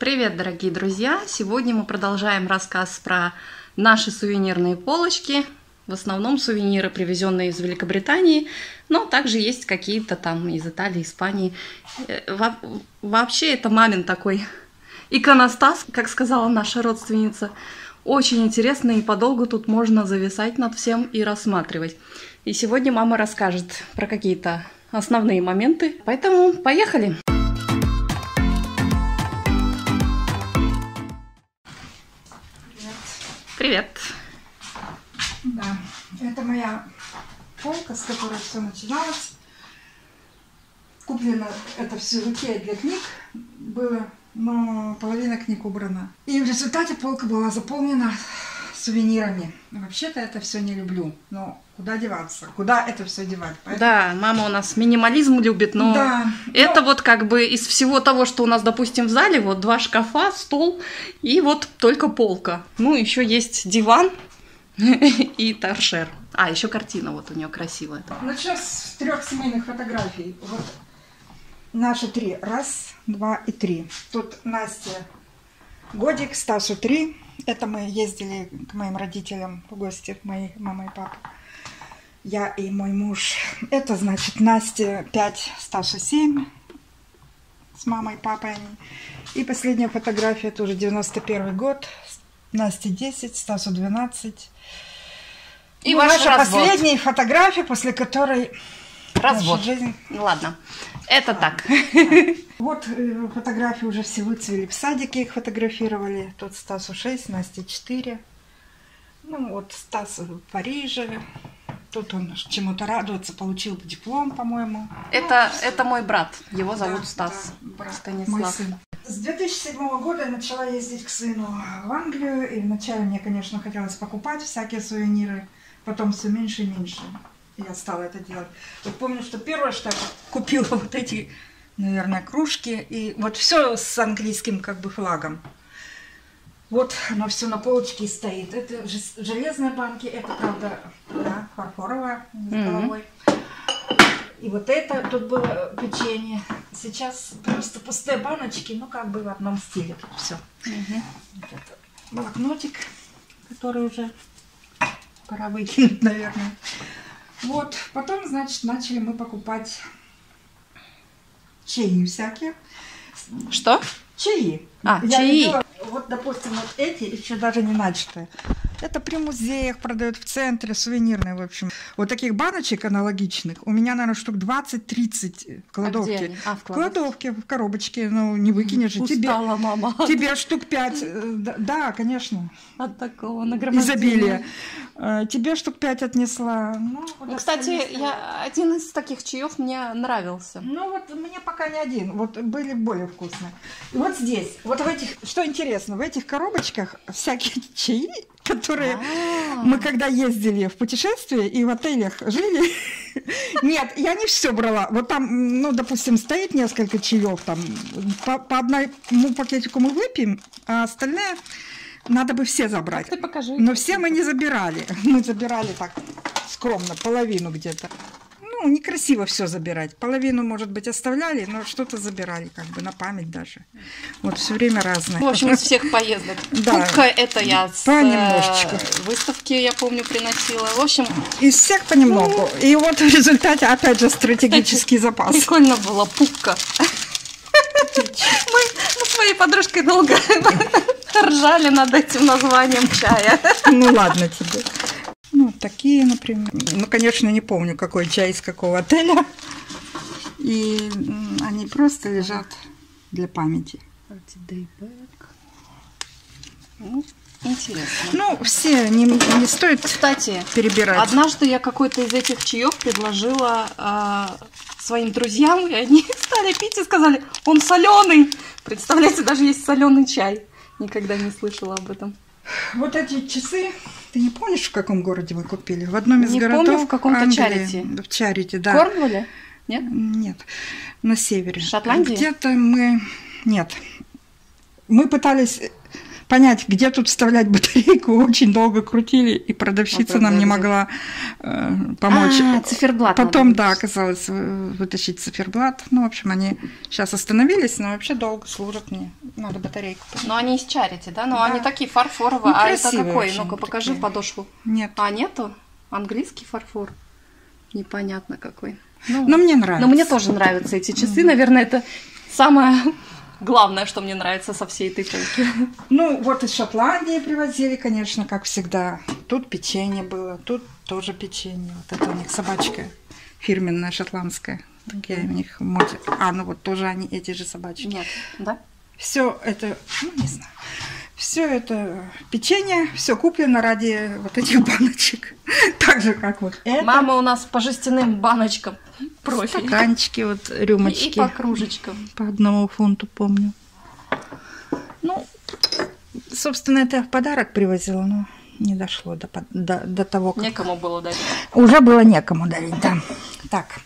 Привет, дорогие друзья! Сегодня мы продолжаем рассказ про наши сувенирные полочки. В основном сувениры, привезенные из Великобритании, но также есть какие-то там из Италии, Испании. Э, во- вообще это мамин такой иконостас, как сказала наша родственница. Очень интересно и подолгу тут можно зависать над всем и рассматривать. И сегодня мама расскажет про какие-то основные моменты. Поэтому поехали! Привет! Да, это моя полка, с которой все начиналось. Куплено это все Икее для книг было, но половина книг убрана. И в результате полка была заполнена сувенирами. Вообще-то это все не люблю, но куда деваться? Куда это все девать? Поэтому- Да, мама у нас минимализм любит, но Да, это ну- вот как бы из всего того, что у нас, допустим, в зале, вот два шкафа, стол и вот только полка. Ну, еще есть диван и торшер. А, еще картина вот у нее красивая. Начнем с трех семейных фотографий. Вот наши три. Раз, два и три. Тут Настя годик, Стасу три. Это мы ездили к моим родителям в гости, моей мамы и папы. Я и мой муж. Это значит Настя 5, Стасу 7. С мамой и папой они. И последняя фотография тоже 91 год. Насте 10, Стасу 12. И Ну, ваш наша развод. последняя фотография, после которой Развод. жизнь... Ну ладно, это так. Вот э, фотографии уже все выцвели в садике, их фотографировали. Тут Стасу 6, Насте 4. Ну вот Стас в Париже. Тут он чему-то радуется, получил диплом, по-моему. Это, это мой брат, его зовут Да, Стас да, брат, Станислав. мой сын. С 2007 года я начала ездить к сыну в Англию. И вначале мне, конечно, хотелось покупать всякие сувениры. Потом все меньше и меньше. Я стала это делать. Вот помню, что первое, что я купила вот эти, наверное, кружки. И вот все с английским как бы флагом. Вот оно все на полочке стоит. Это же- железные банки, это, правда, да, фарфоровая с головой. И вот это тут было печенье. Сейчас просто пустые баночки, ну как бы в одном стиле все. Мгм. Вот это блокнотик, который уже пора выкинуть, наверное. Вот, потом, значит, начали мы покупать чаи всякие. Что? Чаи. А, Я чаи. любила- вот, допустим, вот эти еще даже не начатые. Это при музеях продают в центре, сувенирные, в общем. Вот таких баночек аналогичных у меня, наверное, штук 20-30 в кладовке. А где они? А, в в кладовке, в коробочке, ну, не выкинешь же. Тебе, Устала мама тебе штук 5, да, конечно, от такого нагромождения. изобилия. Э, Тебе штук 5 отнесла. Ну, Ну, кстати, я один из таких чаев мне нравился. Ну вот мне пока не один, вот были более вкусные. И вот здесь, вот в этих, что интересно, в этих коробочках всякие чаи, которые А. мы когда ездили в путешествие и в отелях жили, нет, я не все брала. Вот там, ну, допустим, стоит несколько чаев, там по, по одному пакетику мы выпьем, а остальное надо бы все забрать. Ты покажи. Но все мы не забирали. Мы забирали так скромно, половину где-то. Ну, некрасиво все забирать. Половину, может быть, оставляли, но что-то забирали, как бы на память даже. Вот все время разное. В общем, из всех поездок. Да. Кубка это я с Понемножечку. э, выставки, я помню, приносила. В общем, Из всех понемногу. И вот в результате, опять же, стратегический запас. прикольно было. Пупка. Мы мы с моей подружкой долго ржали над этим названием чая. Ну ладно тебе. Такие, например. Ну, конечно, не помню, какой чай из какого отеля. И они просто лежат для памяти. Ну, Интересно. Ну, все, не, не стоит Кстати, перебирать. однажды я какой-то из этих чаев предложила а, своим друзьям, и они стали пить и сказали, он соленый. Представляете, даже есть соленый чай. Никогда не слышала об этом. Вот эти часы, ты не помнишь, в каком городе мы купили? В одном из Не городов помню, в каком-то. Чарити. В Чарити, да. Корнволе? Нет? Нет, на севере. Шотландии? Где-то мы... Нет. Мы пытались понять, где тут вставлять батарейку, очень долго крутили, и продавщица нам не могла э, помочь. А, циферблат Потом, да, оказалось э, вытащить циферблат. Ну, в общем, они сейчас остановились, но вообще долго служат мне. Надо батарейку. Но они из чарити, да? Но Да. они такие фарфоровые. Ну, а это какой? Ну-ка, покажи такие. подошву. Нет. А, нету? Английский фарфор. Непонятно какой. Ну, Но мне нравится. но мне тоже нравятся эти часы. Наверное, это самое главное, что мне нравится со всей этой полки. Ну, вот из Шотландии привозили, конечно, как всегда. Тут печенье было, тут тоже печенье. Вот это у них собачка фирменная шотландская. Так я у них моде. А, ну вот тоже они эти же собачки. Нет, да? Все это, ну не знаю, все это печенье, все куплено ради вот этих баночек. Так же, как вот это. Мама у нас по жестяным баночкам профи. Стаканчики, вот И рюмочки. по кружечкам. По одному фунту, помню. Ну, собственно, это я в подарок привозила, но не дошло до, до, до того, как... Некому было дать. Уже было некому дарить, да. Так,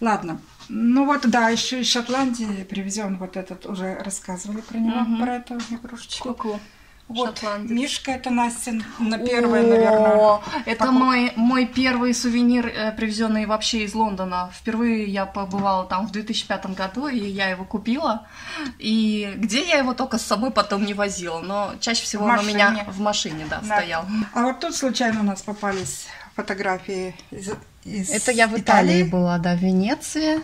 ладно. Ну вот, да, еще из Шотландии привезен вот этот, уже рассказывали про него, Мгм. про эту игрушечку. Куклу. Вот, Шотландец. Мишка, это Настя на первое, наверное. Это покуп- мой, мой первый сувенир, э, привезенный вообще из Лондона. Впервые я побывала там в 2005 году, и я его купила. И где я его только с собой потом не возила. Но чаще всего он у меня в машине, да, Да. стоял. А вот тут случайно у нас попались фотографии из, из Это я в Италии была, да, в Венеции.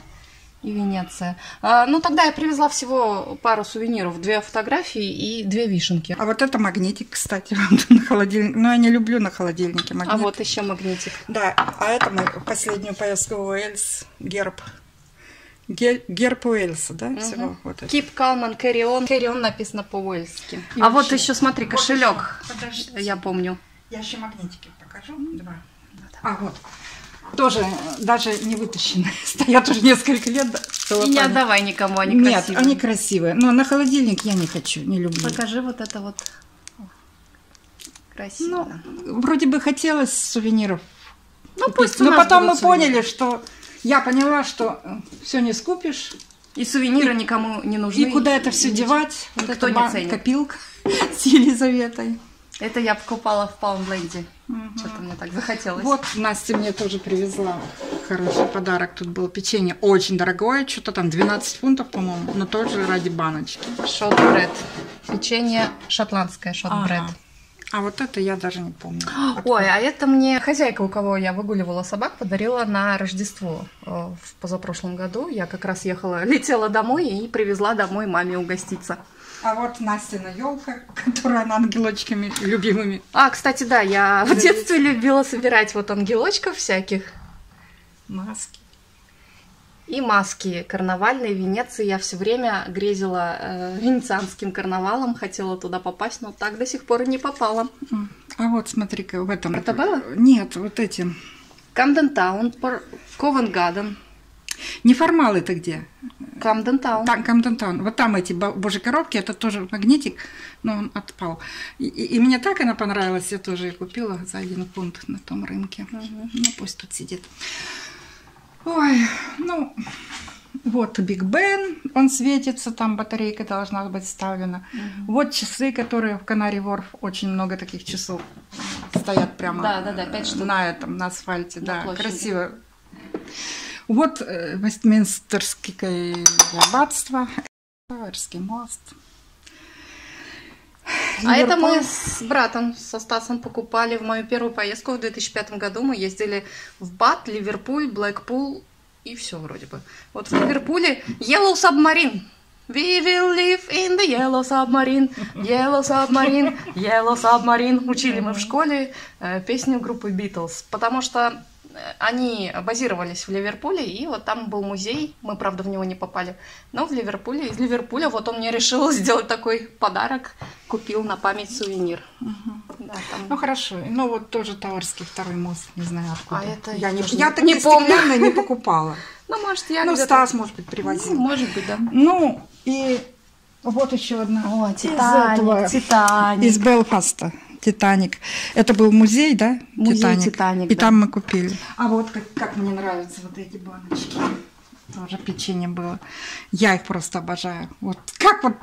И Венеция. А, ну, тогда я привезла всего пару сувениров. Две фотографии и две вишенки. А вот это магнитик, кстати, на холодильник. Но я не люблю на холодильнике А магнит. вот еще магнитик. Да, а это мы последнюю поездку в Уэльс, герб. Ге- Герб Уэльса, да, всего вот это. Keep calm and carry on. Carry on написано по-уэльски. А вот еще, смотри, Вот кошелек. еще. Подождите. Я помню. Я еще магнитики покажу. Два. А вот. Тоже э, даже не вытащены. Стоят уже несколько лет. в И не отдавай никому, они Нет, красивые. они красивые. Но на холодильник я не хочу, не люблю. Покажи вот это вот. Красиво. Ну, вроде бы хотелось сувениров. Ну, купить, пусть Но потом мы сувениры. поняли, что я поняла, что все не скупишь. И сувениры никому не нужны. И куда это все И девать? Вот никто эта не ценит. копилка с Елизаветой. Это я покупала в Паундленде. Что-то мне так захотелось. Вот Настя мне тоже привезла хороший подарок. Тут было печенье очень дорогое, что-то там 12 фунтов, по-моему, но тоже ради баночки. Шотбред. Печенье шотландское шотбред. Ага. А вот это я даже не помню. Ой, а это мне хозяйка, у кого я выгуливала собак, подарила на Рождество э, в позапрошлом году. Я как раз ехала, летела домой и привезла домой маме угоститься. А вот Настина елка, которую она ангелочками любимыми. А, кстати, да, я в детстве любила собирать вот ангелочков всяких Маски. и маски карнавальные Венеции. Я все время грезила э, венецианским карнавалом, хотела туда попасть, но так до сих пор и не попала. А вот смотри-ка в этом. Портобелло? Нет, вот эти. Камден Таун, Ковент Гарден, Неформалы-то где? Камден Таун. Там, Камден Таун. Вот там эти бо- божьи коробки, это тоже магнитик, но он отпал. И, и- и мне так она понравилась, я тоже ее купила за один фунт на том рынке. Ну, пусть тут сидит. Ой, ну, вот Биг Бен, он светится, там батарейка должна быть вставлена. Вот часы, которые в Канари Ворф, очень много таких часов стоят прямо Да, да, да, пять штук. на этом, на асфальте, На да, площади. красиво. Вот э, Вестминстерское аббатство, Тауэрский мост. А это мы с братом, со Стасом покупали в мою первую поездку в 2005 году. Мы ездили в Бат, Ливерпуль, Блэкпул и все вроде бы. Вот в Ливерпуле Yellow Submarine. We will live in the yellow submarine, yellow submarine, yellow submarine. Учили мы в школе э, песню группы Beatles, потому что они базировались в Ливерпуле, и вот там был музей, мы, правда, в него не попали, но в Ливерпуле, из Ливерпуля вот он мне решил сделать такой подарок, купил на память сувенир. Да, там- Ну хорошо, ну вот тоже Тауэрский второй мост, не знаю откуда. А это я не, я такие не помню. не покупала. Ну, может, я ну, Стас, может быть, Ну, привозил. может быть, да. Ну, и вот еще одна. О, Из этого, Титаник, Титаник. Из Белфаста. Титаник. Это был музей, да? Музей «Титаник», И да. там мы купили. А вот как, как мне нравятся вот эти баночки. Тоже печенье было. Я их просто обожаю. Вот как вот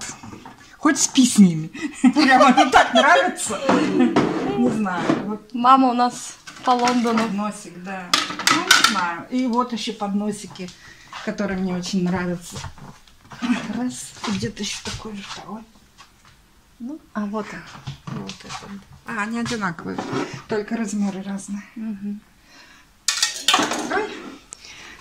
хоть спи с ними. Прямо они так нравятся. Не знаю. Вот Мама у нас по Лондону. подносик, да. Ну, не знаю. И вот еще подносики, которые мне очень нравятся. Раз. И где-то еще такой же второй. Ну, а вот он. Вот это. А, они одинаковые, только размеры разные. Мгм. Ой.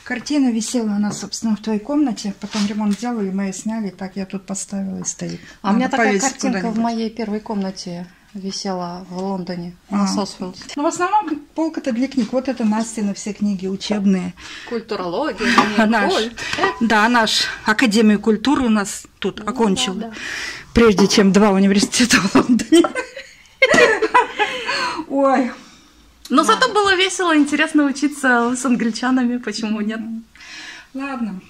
Картина висела у нас, собственно, в твоей комнате. Потом ремонт делали, мы ее сняли. Так я тут поставила и стоит. А у меня Надо такая картинка в моей первой комнате висела в Лондоне на А. Сосфилд. Ну, в основном полка-то для книг. Вот это Настя все книги учебные. Культурология, Наш, да, наш Академию культуры у нас тут окончил. да, да. Прежде чем два университета в Лондоне. Ой, Но зато было весело, интересно учиться с англичанами, почему нет? ладно.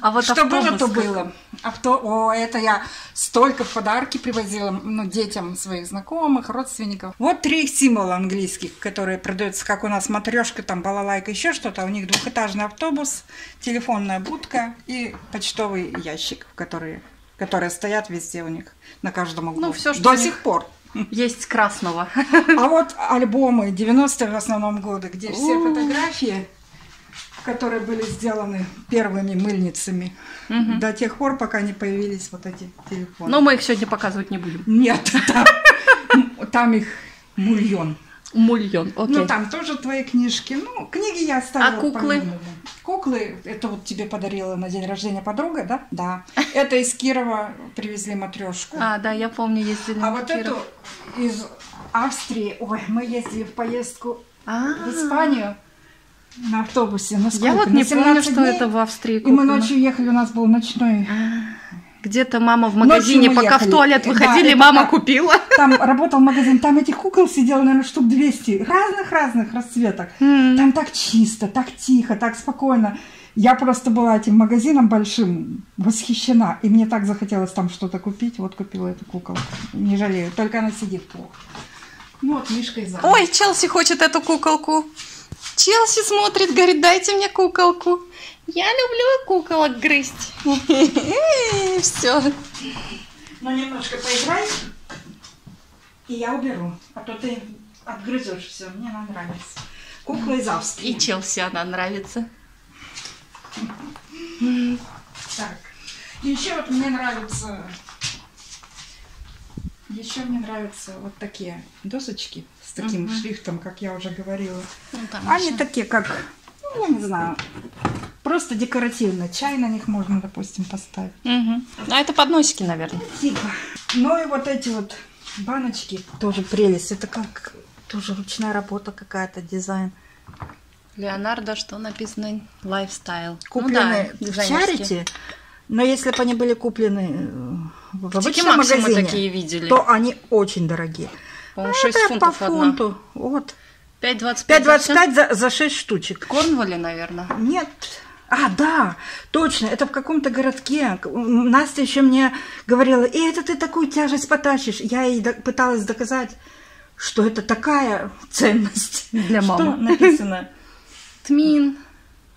А вот Что было, то было. Авто... О, это я столько в подарки привозила ну, детям своих знакомых, родственников. Вот три символа английских, которые продаются, как у нас матрешка, там балалайка, еще что-то. У них двухэтажный автобус, телефонная будка и почтовый ящик, которые, которые стоят везде у них на каждом углу. Ну, всё, что До сих пор. Есть красного. А вот альбомы 90-е в основном годы, где все фотографии, которые были сделаны первыми мыльницами, Мгм. до тех пор, пока не появились вот эти телефоны. Но мы их сегодня показывать не будем. Нет, там, там их мульон. Мульон, окей. Ну, там тоже твои книжки. Ну, книги я оставила. А куклы? по минимуму. Куклы, это вот тебе подарила на день рождения подруга, да? Да. Это из Кирова привезли матрешку. А, да, я помню, ездили А вот Киров. эту из Австрии, ой, мы ездили в поездку А, в Испанию на автобусе. На Я сколько? вот На не помню, 17 что дней. это в Австрии И мы куплено. ночью ехали, у нас был ночной. Где-то мама в магазине, пока в ехали. туалет Да, выходили, это мама так. купила. Там работал магазин, там этих кукол сидело, наверное, штук 200. Разных-разных расцветок. М. Там так чисто, так тихо, так спокойно. Я просто была этим магазином большим восхищена. И мне так захотелось там что-то купить. Вот купила эту куколку. Не жалею. Только она сидит плохо. Ну вот, Мишка из Англии. Ой, Челси хочет эту куколку. Челси смотрит, говорит, дайте мне куколку. Я люблю куколок грызть. Все. Ну, немножко поиграй, и я уберу. А то ты отгрызешь все. Мне она нравится. Кукла из Австрии. И Челси она нравится. Так. Еще вот мне нравится... Еще мне нравятся вот такие досочки с таким Мгм. шрифтом, как я уже говорила. Ну, там Они такие, как, ну, я не знаю, просто декоративно. Чай на них можно, допустим, поставить. Мгм. А это подносики, наверное. Типа. Ну и вот эти вот баночки тоже прелесть. Это как тоже ручная работа какая-то, дизайн. Leonardo, что написано? Lifestyle. Куплены ну, да, в charity, но если бы они были куплены э, в обычном магазине, такие видели. то они очень дорогие. По-моему, А 6 это фунтов по одна. фунту. Вот. 5,25. 5,25 за, за 6 штучек. Корнволе, наверное. Нет. А, да, точно, это в каком-то городке. Настя еще мне говорила, и это ты такую тяжесть потащишь. Я ей до- пыталась доказать, что это такая ценность. Для Что мамы. написано? Тмин,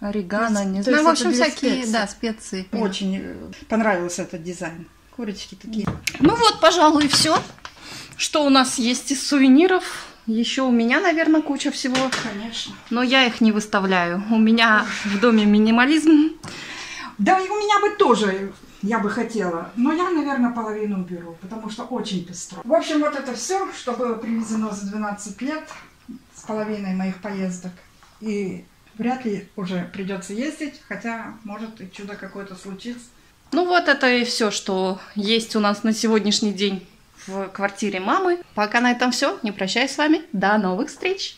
орегано, не есть знаю. В это общем, всякие, специй. да, специи. Очень э, понравился этот дизайн. Курочки такие. Ну вот, пожалуй, все. Что у нас есть из сувениров? Еще у меня, наверное, куча всего, Конечно. но я их не выставляю. У меня в доме минимализм. Да, и у меня бы тоже, я бы хотела. Но я, наверное, половину уберу, потому что очень пестро. В общем, вот это все, что было привезено за 12 лет с половиной моих поездок. И вряд ли уже придется ездить, хотя, может, и чудо какое-то случится. Ну вот это и все, что есть у нас на сегодняшний день в квартире мамы. Пока на этом все. Не прощаюсь с вами. До новых встреч!